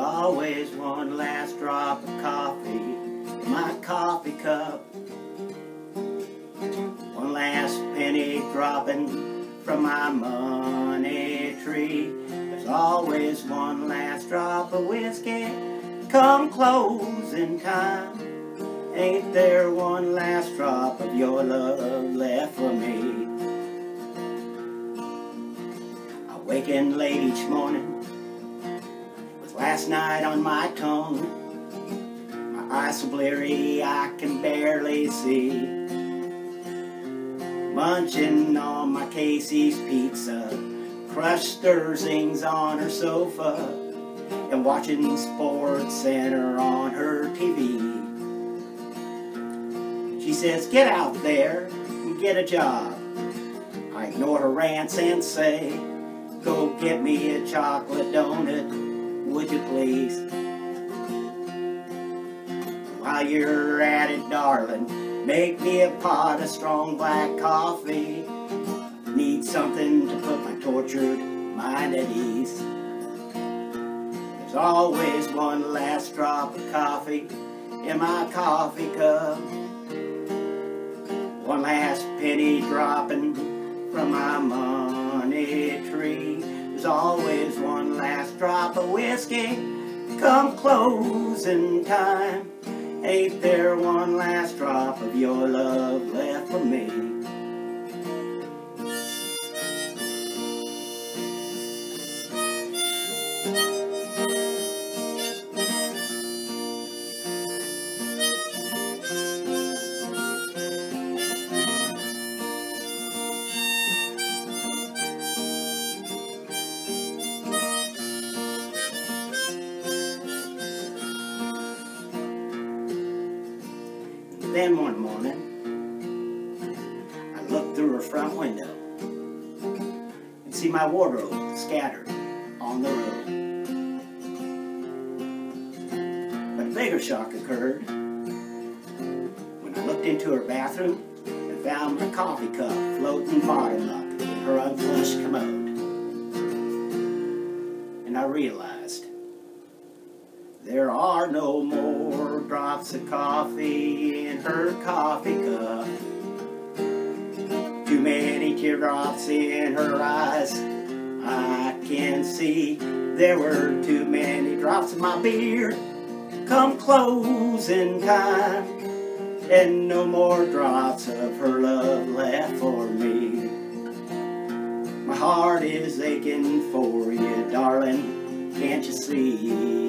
always one last drop of coffee in my coffee cup. One last penny dropping from my money tree. There's always one last drop of whiskey come closing time. Ain't there one last drop of your love left for me? I waken late each morning last night on my tongue. My eyes so bleary I can barely see. Munching on my Casey's pizza, crushed Thursings on her sofa, and watching SportsCenter on her TV. She says, get out there and get a job. I ignore her rants and say, go get me a chocolate donut, would you please? While you're at it, darling, make me a pot of strong black coffee. Need something to put my tortured mind at ease. There's always one last drop of coffee in my coffee cup. One last penny dropping from my money tree. There's always one last drop of whiskey come closing time. Ain't there one last drop of your love left for me? Then one morning, I looked through her front window and see my wardrobe scattered on the road. But a bigger shock occurred when I looked into her bathroom and found my coffee cup floating bottom up in her unflushed commode. And I realized there are no more drops of coffee in her coffee cup. Too many teardrops in her eyes. I can see there were too many drops in my beer. Come closing time, and no more drops of her love left for me. My heart is aching for you, darling. Can't you see?